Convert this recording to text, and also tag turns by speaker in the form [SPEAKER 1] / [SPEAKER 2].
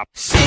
[SPEAKER 1] cops.